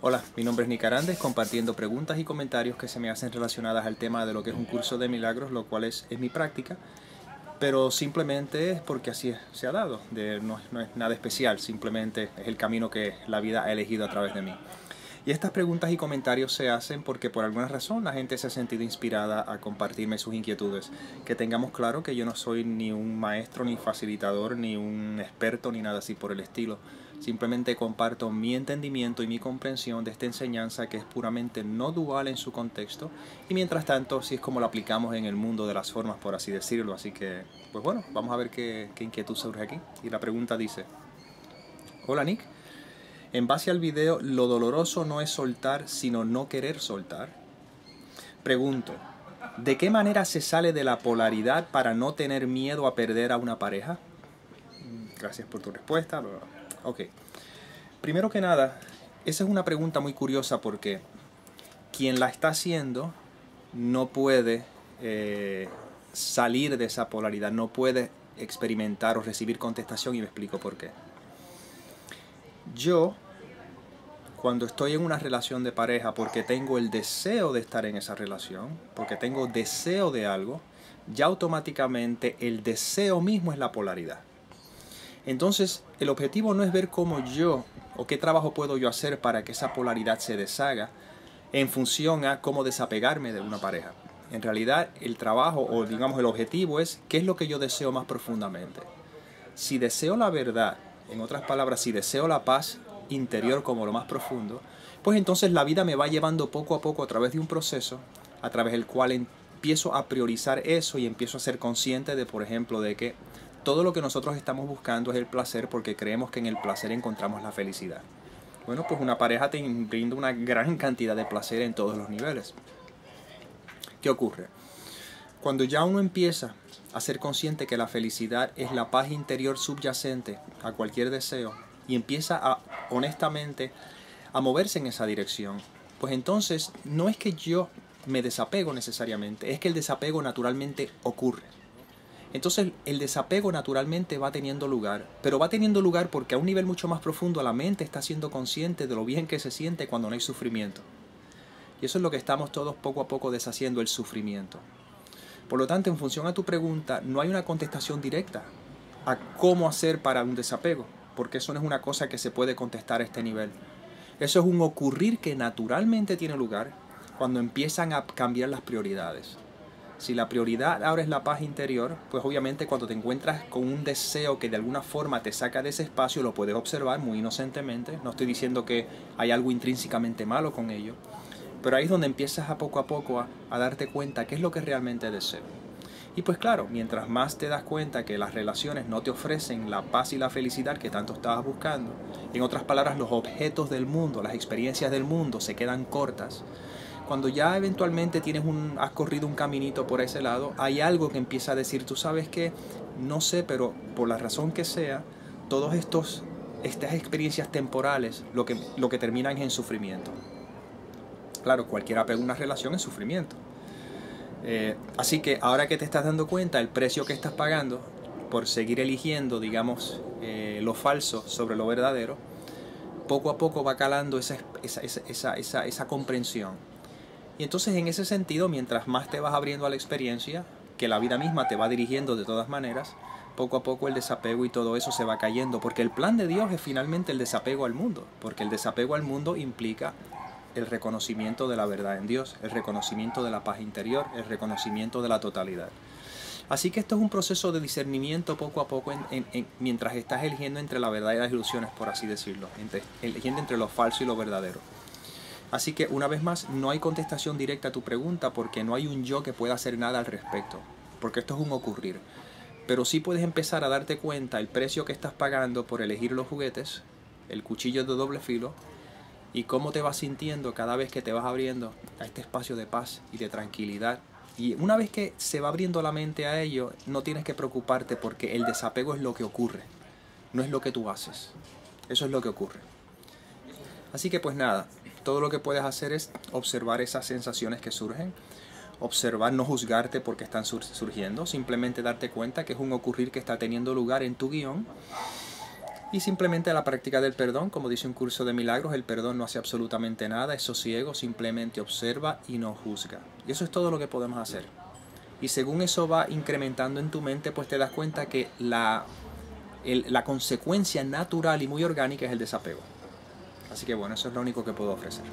Hola, mi nombre es Nick Arandes, compartiendo preguntas y comentarios que se me hacen relacionadas al tema de lo que es un curso de milagros, lo cual es, es mi práctica, pero simplemente es porque así se ha dado, de, no, no es nada especial, simplemente es el camino que la vida ha elegido a través de mí. Y estas preguntas y comentarios se hacen porque por alguna razón la gente se ha sentido inspirada a compartirme sus inquietudes. Que tengamos claro que yo no soy ni un maestro, ni facilitador, ni un experto, ni nada así por el estilo. Simplemente comparto mi entendimiento y mi comprensión de esta enseñanza que es puramente no dual en su contexto y mientras tanto si es como lo aplicamos en el mundo de las formas por así decirlo. Así que, pues bueno, vamos a ver qué, qué inquietud surge aquí. Y la pregunta dice, hola Nick, en base al video, lo doloroso no es soltar sino no querer soltar. Pregunto, ¿de qué manera se sale de la polaridad para no tener miedo a perder a una pareja? Gracias por tu respuesta. Ok. Primero que nada, esa es una pregunta muy curiosa porque quien la está haciendo no puede eh, salir de esa polaridad, no puede experimentar o recibir contestación y me explico por qué. Yo, cuando estoy en una relación de pareja porque tengo el deseo de estar en esa relación, porque tengo deseo de algo, ya automáticamente el deseo mismo es la polaridad. Entonces, el objetivo no es ver cómo yo o qué trabajo puedo yo hacer para que esa polaridad se deshaga en función a cómo desapegarme de una pareja. En realidad, el trabajo o digamos el objetivo es qué es lo que yo deseo más profundamente. Si deseo la verdad, en otras palabras, si deseo la paz interior como lo más profundo, pues entonces la vida me va llevando poco a poco a través de un proceso a través del cual empiezo a priorizar eso y empiezo a ser consciente de, por ejemplo, de que todo lo que nosotros estamos buscando es el placer porque creemos que en el placer encontramos la felicidad. Bueno, pues una pareja te brinda una gran cantidad de placer en todos los niveles. ¿Qué ocurre? Cuando ya uno empieza a ser consciente que la felicidad es la paz interior subyacente a cualquier deseo y empieza a honestamente a moverse en esa dirección, pues entonces no es que yo me desapego necesariamente, es que el desapego naturalmente ocurre. Entonces el desapego naturalmente va teniendo lugar, pero va teniendo lugar porque a un nivel mucho más profundo la mente está siendo consciente de lo bien que se siente cuando no hay sufrimiento. Y eso es lo que estamos todos poco a poco deshaciendo, el sufrimiento. Por lo tanto, en función a tu pregunta, no hay una contestación directa a cómo hacer para un desapego, porque eso no es una cosa que se puede contestar a este nivel. Eso es un ocurrir que naturalmente tiene lugar cuando empiezan a cambiar las prioridades. Si la prioridad ahora es la paz interior, pues obviamente cuando te encuentras con un deseo que de alguna forma te saca de ese espacio, lo puedes observar muy inocentemente. No estoy diciendo que hay algo intrínsecamente malo con ello. Pero ahí es donde empiezas a poco a poco a, darte cuenta qué es lo que realmente deseo. Y pues claro, mientras más te das cuenta que las relaciones no te ofrecen la paz y la felicidad que tanto estabas buscando, en otras palabras, los objetos del mundo, las experiencias del mundo se quedan cortas, cuando ya eventualmente tienes un, has corrido un caminito por ese lado, hay algo que empieza a decir, tú sabes que, no sé, pero por la razón que sea, todos estos estas experiencias temporales lo que, lo que terminan en sufrimiento. Claro, cualquier apego a una relación es sufrimiento. Eh, así que ahora que te estás dando cuenta el precio que estás pagando por seguir eligiendo, digamos, eh, lo falso sobre lo verdadero, poco a poco va calando esa, esa, esa, esa, esa comprensión y entonces en ese sentido, mientras más te vas abriendo a la experiencia, que la vida misma te va dirigiendo de todas maneras, poco a poco el desapego y todo eso se va cayendo, porque el plan de Dios es finalmente el desapego al mundo, porque el desapego al mundo implica el reconocimiento de la verdad en Dios, el reconocimiento de la paz interior, el reconocimiento de la totalidad. Así que esto es un proceso de discernimiento poco a poco mientras estás eligiendo entre la verdad y las ilusiones, por así decirlo, eligiendo entre lo falso y lo verdadero. Así que una vez más, no hay contestación directa a tu pregunta porque no hay un yo que pueda hacer nada al respecto, porque esto es un ocurrir. Pero sí puedes empezar a darte cuenta el precio que estás pagando por elegir los juguetes, el cuchillo de doble filo, y cómo te vas sintiendo cada vez que te vas abriendo a este espacio de paz y de tranquilidad. Y una vez que se va abriendo la mente a ello, no tienes que preocuparte porque el desapego es lo que ocurre, no es lo que tú haces. Eso es lo que ocurre. Así que pues nada, todo lo que puedes hacer es observar esas sensaciones que surgen, observar, no juzgarte porque están surgiendo, simplemente darte cuenta que es un ocurrir que está teniendo lugar en tu guion Y simplemente la práctica del perdón, como dice un curso de milagros, el perdón no hace absolutamente nada, es sosiego, simplemente observa y no juzga. Y eso es todo lo que podemos hacer. Y según eso va incrementando en tu mente, pues te das cuenta que la, la consecuencia natural y muy orgánica es el desapego. Así que bueno, eso es lo único que puedo ofrecer.